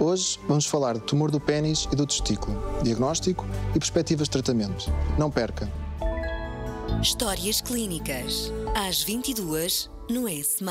Hoje vamos falar de tumor do pênis e do testículo, diagnóstico e perspectivas de tratamento. Não perca! Histórias Clínicas, às 22 no S.